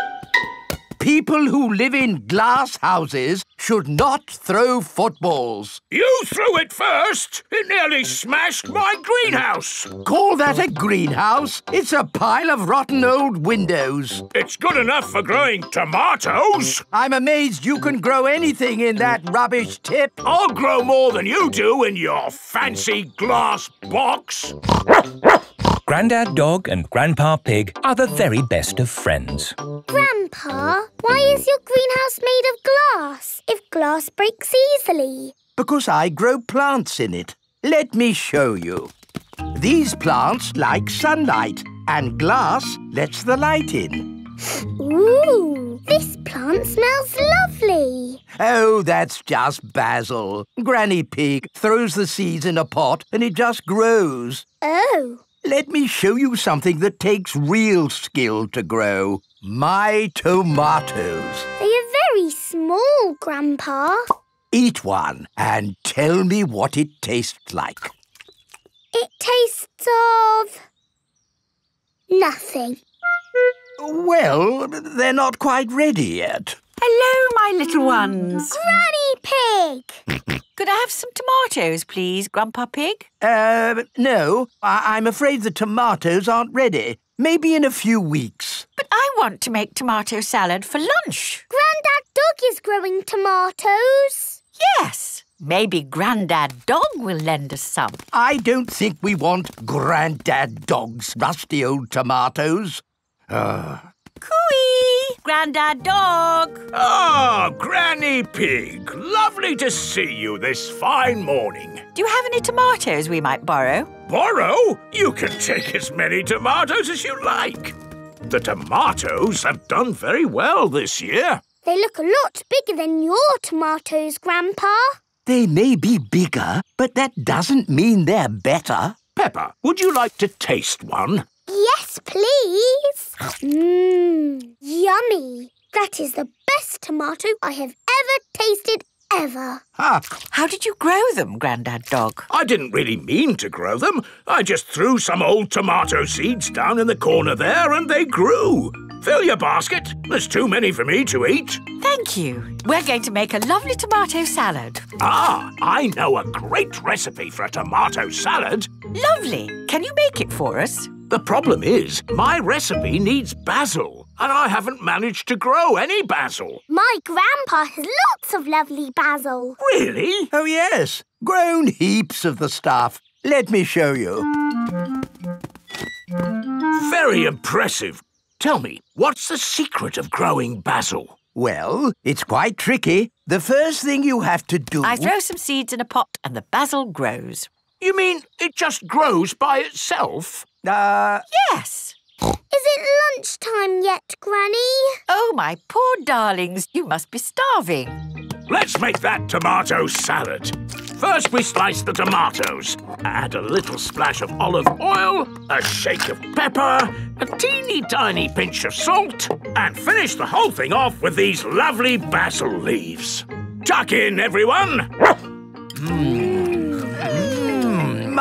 People who live in glass houses should not throw footballs. You threw it first! It nearly smashed my greenhouse! Call that a greenhouse? It's a pile of rotten old windows. It's good enough for growing tomatoes! I'm amazed you can grow anything in that rubbish tip. I'll grow more than you do in your fancy glass box! Grandad Dog and Grandpa Pig are the very best of friends. Grandpa, why is your greenhouse made of glass if glass breaks easily? Because I grow plants in it. Let me show you. These plants like sunlight, and glass lets the light in. Ooh, this plant smells lovely. Oh, that's just basil. Granny Pig throws the seeds in a pot and it just grows. Oh. Let me show you something that takes real skill to grow. My tomatoes. They are very small, Grandpa. Eat one and tell me what it tastes like. It tastes of... nothing. Well, they're not quite ready yet. Hello, my little ones. Granny Pig! Could I have some tomatoes, please, Grandpa Pig? Uh, no. I- I'm afraid the tomatoes aren't ready. Maybe in a few weeks. But I want to make tomato salad for lunch. Grandad Dog is growing tomatoes. Yes. Maybe Grandad Dog will lend us some. I don't think we want Grandad Dog's rusty old tomatoes. Uh, Cooey! Grandad Dog! Ah, Granny Pig. Lovely to see you this fine morning. Do you have any tomatoes we might borrow? Borrow? You can take as many tomatoes as you like. The tomatoes have done very well this year. They look a lot bigger than your tomatoes, Grandpa. they may be bigger, but that doesn't mean they're better. Peppa, would you like to taste one? Yes, please. Mmm, yummy. That is the best tomato I have ever tasted ever. Ah, How did you grow them, Grandad Dog? I didn't really mean to grow them. I just threw some old tomato seeds down in the corner there and they grew. Fill your basket. There's too many for me to eat. Thank you. We're going to make a lovely tomato salad. Ah, I know a great recipe for a tomato salad. Lovely. Can you make it for us? The problem is, my recipe needs basil, and I haven't managed to grow any basil. My grandpa has lots of lovely basil. Really? oh yes, grown heaps of the stuff. Let me show you. Very impressive. Tell me, what's the secret of growing basil? Well, it's quite tricky. The first thing you have to do... I throw some seeds in a pot and the basil grows. You mean it just grows by itself? Uh... Yes. Is it lunchtime yet, Granny? Oh, my poor darlings, you must be starving. Let's make that tomato salad. First, we slice the tomatoes. Add a little splash of olive oil, a shake of pepper, a teeny tiny pinch of salt, and finish the whole thing off with these lovely basil leaves. Tuck in, everyone! Mmm,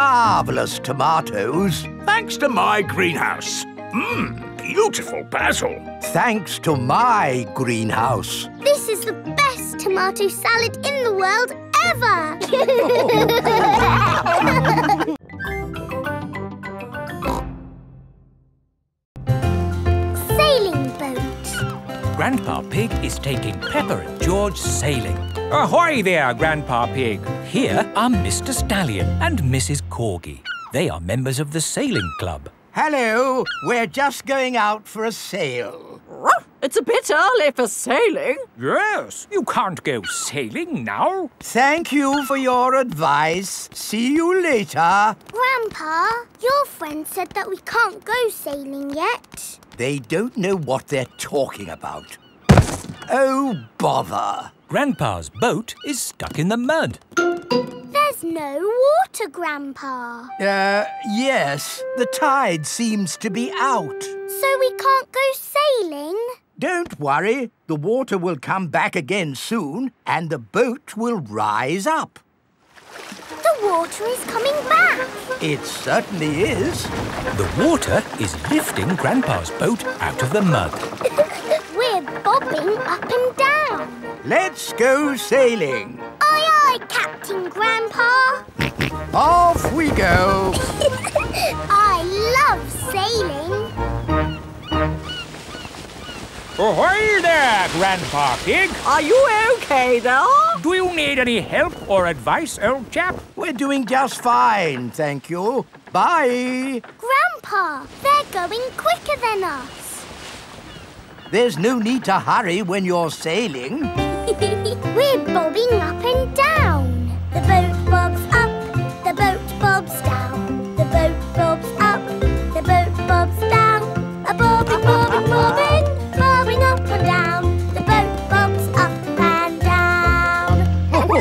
marvellous tomatoes. Thanks to my greenhouse. Mmm, beautiful basil. Thanks to my greenhouse. This is the best tomato salad in the world ever! *laughs* *laughs* Grandpa Pig is taking Peppa and George sailing. Ahoy there, Grandpa Pig. Here are Mr. Stallion and Mrs. Corgi. They are members of the sailing club. Hello, we're just going out for a sail. It's a bit early for sailing. Yes, you can't go sailing now. Thank you for your advice. See you later. Grandpa, your friend said that we can't go sailing yet. They don't know what they're talking about. Oh, bother. Grandpa's boat is stuck in the mud. There's no water, Grandpa. Uh, yes, the tide seems to be out. So we can't go sailing? Don't worry, the water will come back again soon and the boat will rise up. The water is coming back. It certainly is. The water is lifting Grandpa's boat out of the mud. *laughs* We're bobbing up and down. Let's go sailing. Aye, aye, Captain Grandpa. *laughs* Off we go. *laughs* I love sailing. Ahoy there, Grandpa Pig. Are you okay there? Do you need any help or advice, old chap? We're doing just fine, thank you. Bye. Grandpa, they're going quicker than us. There's no need to hurry when you're sailing. *laughs* We're bobbing up and down. The boat bobs up, the boat bobs down. The boat bobs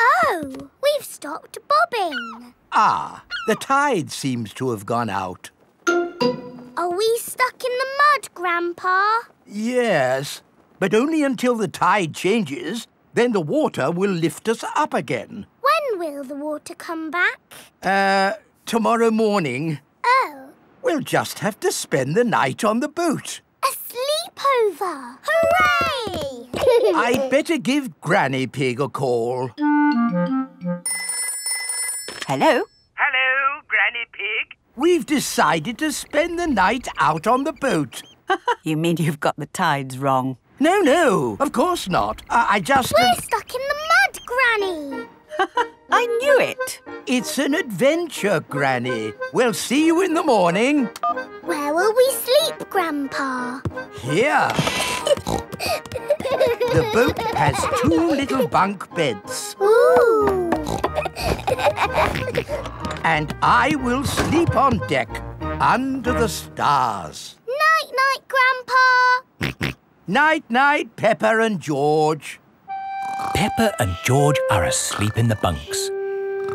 Oh, we've stopped bobbing. Ah, the tide seems to have gone out. Are we stuck in the mud, Grandpa? Yes, but only until the tide changes. Then the water will lift us up again. When will the water come back? Uh, tomorrow morning. Oh, We'll just have to spend the night on the boat. A sleepover! Hooray! I'd better give Granny Pig a call. Hello? Hello, Granny Pig. We've decided to spend the night out on the boat. *laughs* You mean you've got the tides wrong? No, no, of course not. I, I just... We're stuck in the mud, Granny! *laughs* I knew it. It's an adventure, Granny. We'll see you in the morning. Where will we sleep, Grandpa? Here. The boat has two little bunk beds. Ooh! And I will sleep on deck under the stars. Night-night, Grandpa! Night-night, Peppa and George. Peppa and George are asleep in the bunks.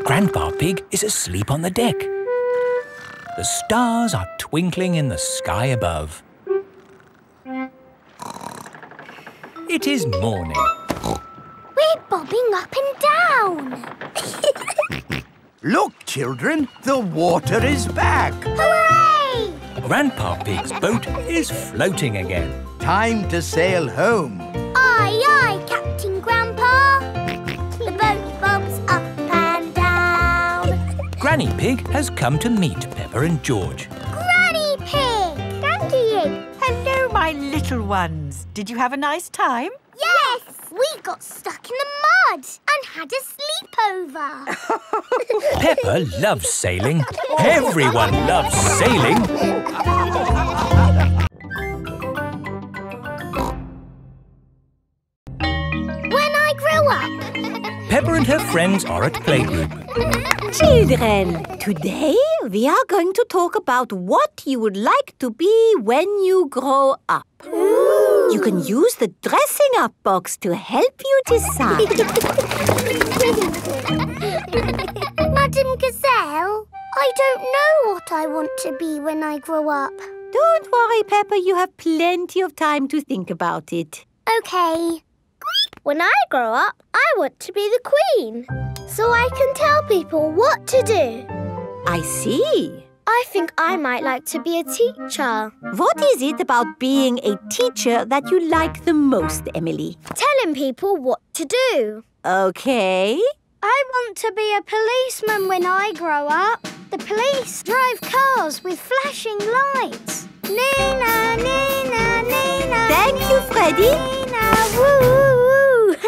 Grandpa Pig is asleep on the deck. The stars are twinkling in the sky above. It is morning. We're bobbing up and down. *laughs* Look, children, the water is back. Hooray! Grandpa Pig's boat is floating again. Time to sail home. Aye, aye, Captain Grandpa. The boat bobs up and down. Granny Pig has come to meet Peppa and George. Granny Pig! Granny Hello, my little ones. Did you have a nice time? Yes! We got stuck in the mud and had a sleepover. *laughs* Peppa loves sailing. Everyone loves sailing. *laughs* Peppa and her friends are at playgroup. Children, today we are going to talk about what you would like to be when you grow up. You can use the dressing up box to help you decide. *laughs* Madame Gazelle, I don't know what I want to be when I grow up. Don't worry, Peppa, you have plenty of time to think about it. Okay. When I grow up, I want to be the queen. So I can tell people what to do. I see. I think I might like to be a teacher. What is it about being a teacher that you like the most, Emily? Telling people what to do. Okay. I want to be a policeman when I grow up. The police drive cars with flashing lights. Nina, Nina, Nina. Thank you, Freddie. Nina, woo, woo. *laughs*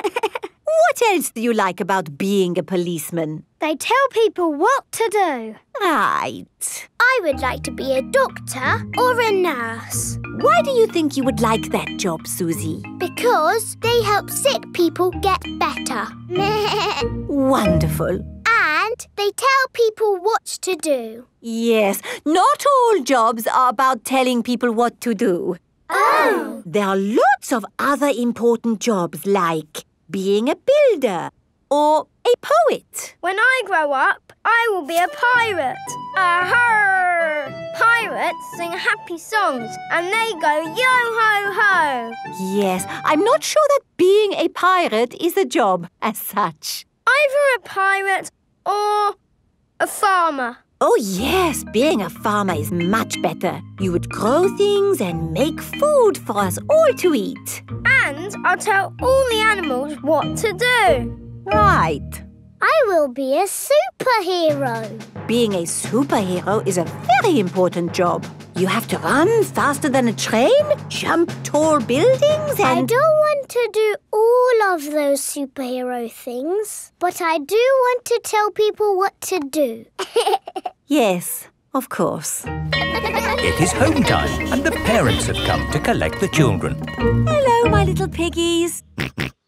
What else do you like about being a policeman? They tell people what to do. Right. I would like to be a doctor or a nurse Why do you think you would like that job, Susie? because they help sick people get better. *laughs* Wonderful. And they tell people what to do. Yes, not all jobs are about telling people what to do. Oh! There are lots of other important jobs like being a builder or a poet. When I grow up, I will be a pirate. Aha! Pirates sing happy songs and they go yo ho ho. Yes, I'm not sure that being a pirate is a job as such. Either a pirate or a farmer. Oh, yes, being a farmer is much better. You would grow things and make food for us all to eat. And I'll tell all the animals what to do. Right. I will be a superhero. Being a superhero is a very important job. You have to run faster than a train, jump tall buildings, I don't want to do all of those superhero things, but I do want to tell people what to do. *laughs* Yes, of course. It is home time and the parents have come to collect the children. Hello, my little piggies.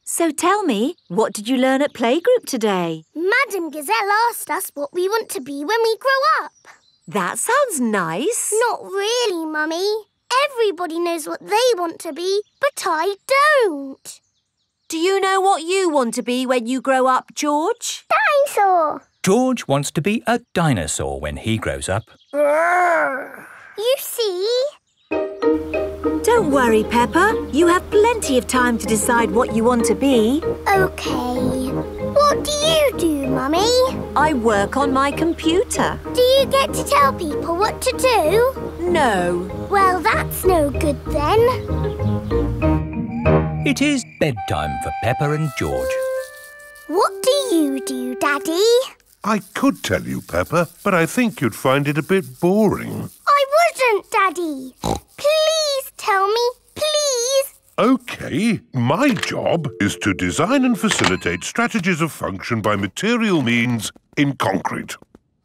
So tell me, what did you learn at playgroup today? Madame Gazelle asked us what we want to be when we grow up. That sounds nice. Not really, Mummy. Everybody knows what they want to be, but I don't. Do you know what you want to be when you grow up, George? Dinosaur. George wants to be a dinosaur when he grows up. You see? Don't worry, Peppa. You have plenty of time to decide what you want to be. Okay. What do you do, Mummy? I work on my computer. Do you get to tell people what to do? No. Well, that's no good then. It is bedtime for Peppa and George. What do you do, Daddy? I could tell you, Peppa, but I think you'd find it a bit boring. I wouldn't, Daddy. Please tell me, please. OK, my job is to design and facilitate strategies of function by material means in concrete.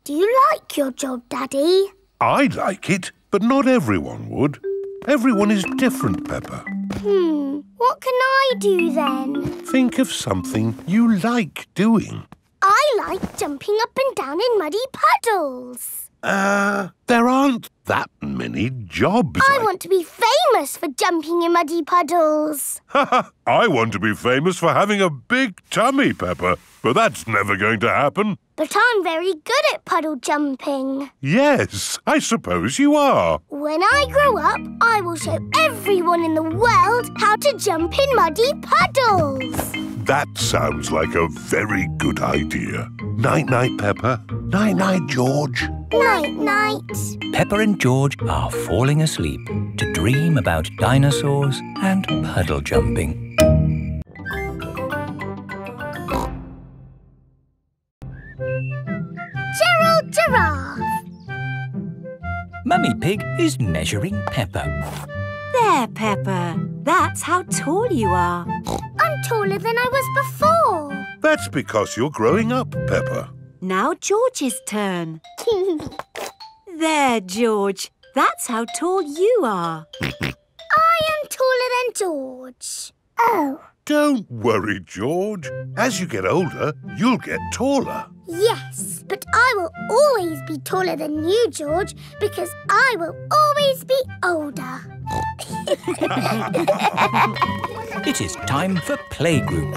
Do you like your job, Daddy? I like it, but not everyone would. Everyone is different, Peppa. Hmm, what can I do then? Think of something you like doing. I like jumping up and down in muddy puddles. Uh, there aren't that many jobs. I want to be famous for jumping in muddy puddles. *laughs* I want to be famous for having a big tummy, Peppa, but that's never going to happen. But I'm very good at puddle jumping. Yes, I suppose you are. When I grow up, I will show everyone in the world how to jump in muddy puddles. That sounds like a very good idea. Night night, Peppa. Night night, George. Night-night. Pepper and George are falling asleep to dream about dinosaurs and puddle jumping. Giraffe. Mummy Pig is measuring Peppa. There, Peppa. That's how tall you are. I'm taller than I was before. That's because you're growing up, Pepper. Now George's turn. *laughs* There, George. That's how tall you are. I am taller than George. Oh. Don't worry, George. As you get older, you'll get taller. Yes, but I will always be taller than you, George, because I will always be older. *laughs* It is time for playgroup.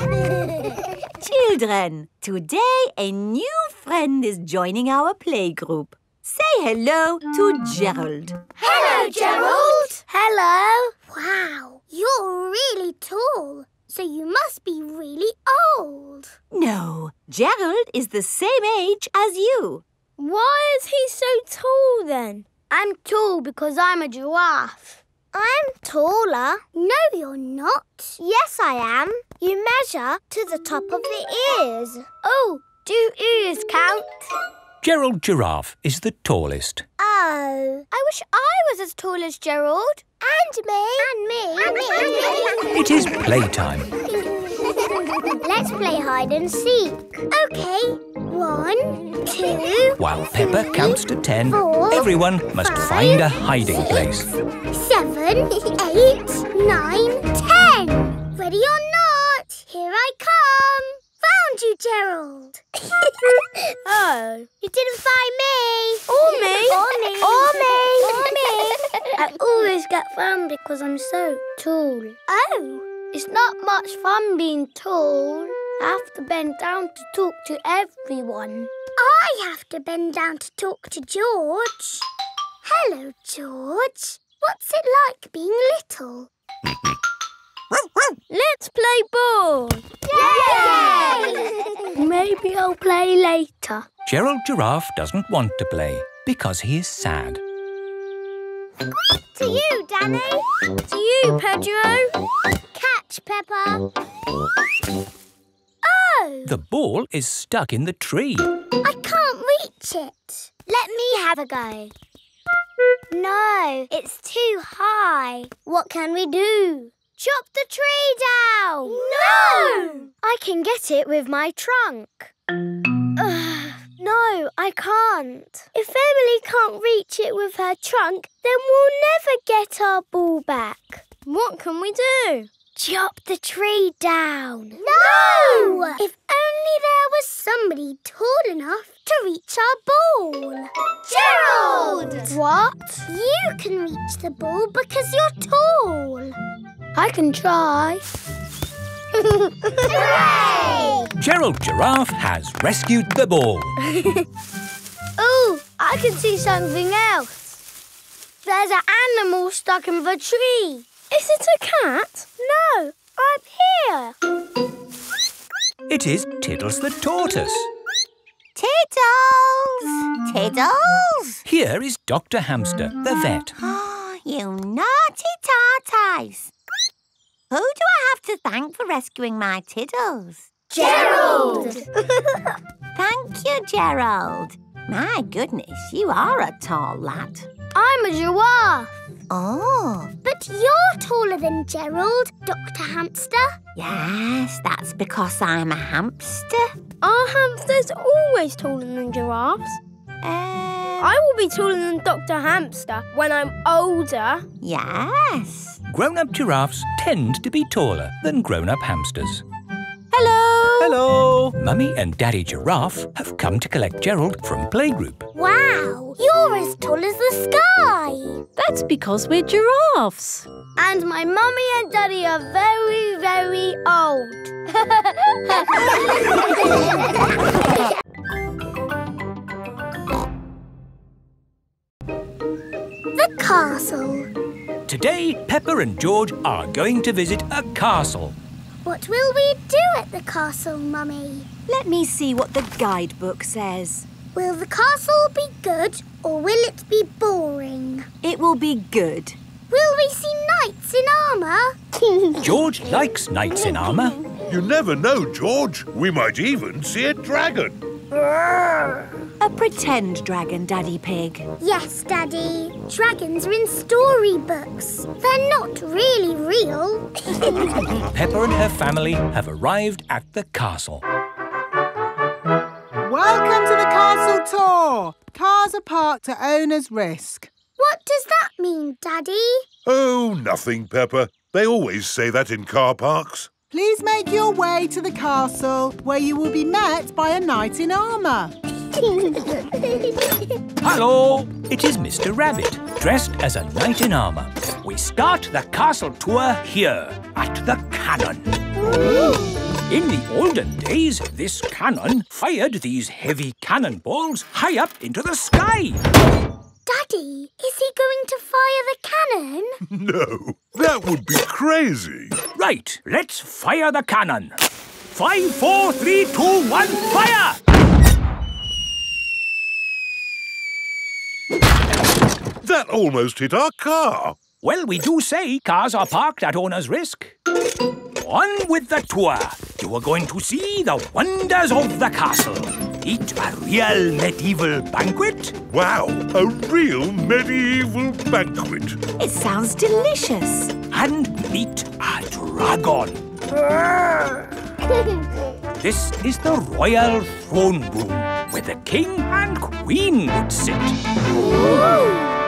*laughs* Children, today a new friend is joining our playgroup. Say hello to Gerald. Hello, Gerald. Hello. Wow, you're really tall. So you must be really old. No, Gerald is the same age as you. Why is he so tall then? I'm tall because I'm a giraffe. I'm taller. No, you're not. Yes, I am. You measure to the top of the ears. Oh, do ears count? Gerald Giraffe is the tallest. Oh. I wish I was as tall as Gerald. And me. And me. And me. And me. It is playtime. *laughs* Let's play hide and seek. Okay. One, two, While Peppa counts to ten, Four, everyone must five, find a hiding place. seven, eight, nine, ten. Ready or not, here I come. Found you, Gerald. *laughs* Oh. You didn't find me. Or me. *laughs* *laughs* Or me. Or me. Or me. I always get found because I'm so tall. Oh. It's not much fun being tall. I have to bend down to talk to everyone. I have to bend down to talk to George. Hello, George. What's it like being little? Let's play ball. Yay! *laughs* Maybe I'll play later. Gerald Giraffe doesn't want to play because he is sad. To you, Danny. To you, Pedro. Catch, Peppa. Oh, The ball is stuck in the tree. I can't reach it. Let me have a go. No, it's too high. What can we do? Chop the tree down. No! I can get it with my trunk. Ugh, *sighs* no, I can't. If Emily can't reach it with her trunk, then we'll never get our ball back. What can we do? Chop the tree down. No! If only there was somebody tall enough to reach our ball. Gerald! What? You can reach the ball because you're tall. I can try. Hooray! *laughs* Gerald Giraffe has rescued the ball. *laughs* oh, I can see something else. There's an animal stuck in the tree. Is it a cat? No, up here. It is Tiddles the tortoise. Tiddles! Tiddles! Here is Dr. Hamster, the vet. Oh, *gasps* you naughty tortoise! Who do I have to thank for rescuing my Tiddles? Gerald! *laughs* Thank you, Gerald. My goodness, you are a tall lad. I'm a giraffe. Oh, But you're taller than Gerald, Dr. Hamster. yes, that's because I'm a hamster. Are hamsters always taller than giraffes? Uh, I will be taller than Dr. Hamster when I'm older. yes. Grown-up giraffes tend to be taller than grown-up hamsters. Hello. Hello! Mummy and Daddy Giraffe have come to collect Gerald from playgroup. Wow, you're as tall as the sky. That's because we're giraffes. And my mummy and daddy are very, very old. *laughs* The castle. Today, Peppa and George are going to visit a castle. What will we do at the castle, Mummy? Let me see what the guidebook says. Will the castle be good or will it be boring? It will be good. Will we see knights in armour? *laughs* George likes knights in armour. You never know, George. We might even see a dragon. A pretend dragon, Daddy Pig. Yes, Daddy. Dragons are in storybooks. They're not really real. *laughs* Peppa and her family have arrived at the castle. Welcome to the castle tour. Cars are parked at owner's risk. what does that mean, Daddy? Oh, nothing, Peppa. They always say that in car parks. Please make your way to the castle where you will be met by a knight in armour. *laughs* Hello! It is Mr. Rabbit, dressed as a knight in armour. We start the castle tour here, at the cannon. In the olden days, this cannon fired these heavy cannonballs high up into the sky. Daddy, is he going to fire the cannon? *laughs* No, that would be crazy. Right, let's fire the cannon. Five, four, three, two, one, fire! That almost hit our car. Well, we do say cars are parked at owner's risk. On with the tour. You are going to see the wonders of the castle. Eat a real medieval banquet. Wow, a real medieval banquet. It sounds delicious. And meet a dragon. *laughs* This is the royal throne room where the king and queen would sit.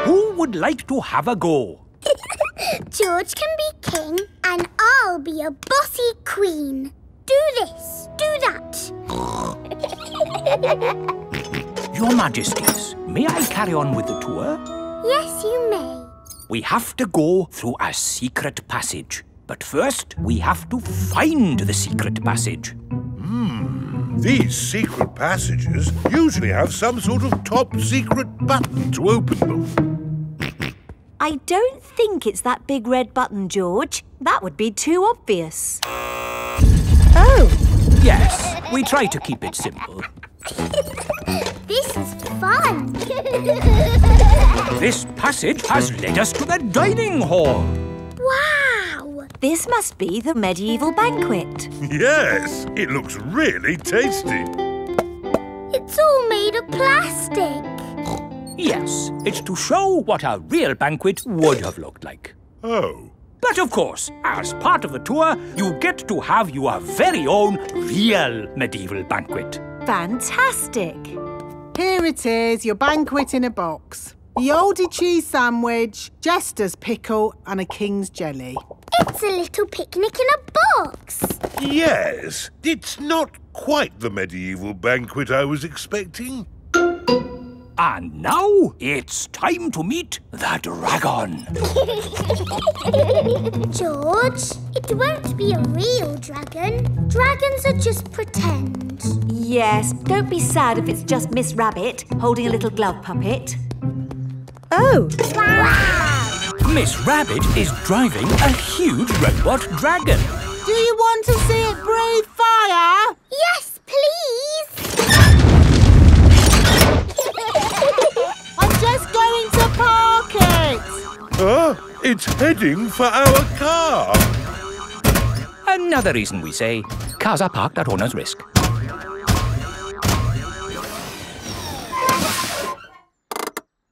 Who would like to have a go? *laughs* George can be king and I'll be a bossy queen. Do this, do that. *laughs* Your Majesties, may I carry on with the tour? yes, you may. We have to go through a secret passage. But first, we have to find the secret passage. Hmm. These secret passages usually have some sort of top secret button to open them. I don't think it's that big red button, George. That would be too obvious. Oh, Yes, we try to keep it simple. This is fun. This passage has led us to the dining hall. wow. this must be the medieval banquet. Yes, it looks really tasty. It's all made of plastic. Yes, it's to show what a real banquet would have looked like. Oh, But of course, as part of the tour, you get to have your very own real medieval banquet. Fantastic. Here it is, your banquet in a box. The oldie cheese sandwich, jester's pickle and a king's jelly. It's a little picnic in a box. yes. It's not quite the medieval banquet I was expecting. And now it's time to meet the dragon. *laughs* George, it won't be a real dragon. Dragons are just pretend. Yes, don't be sad if it's just Miss Rabbit holding a little glove puppet. Oh, Miss Rabbit is driving a huge robot dragon. Do you want to see it breathe fire? Yes, please. I'm just going to park it. Ah, it's heading for our car. Another reason we say cars are parked at owner's risk.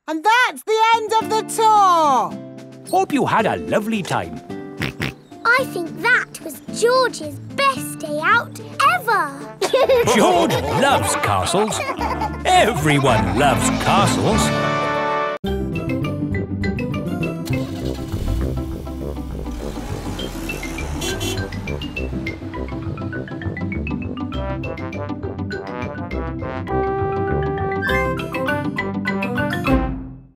And that's the end of the tour. Hope you had a lovely time. I think that was George's best day out ever. George loves castles. Everyone loves castles.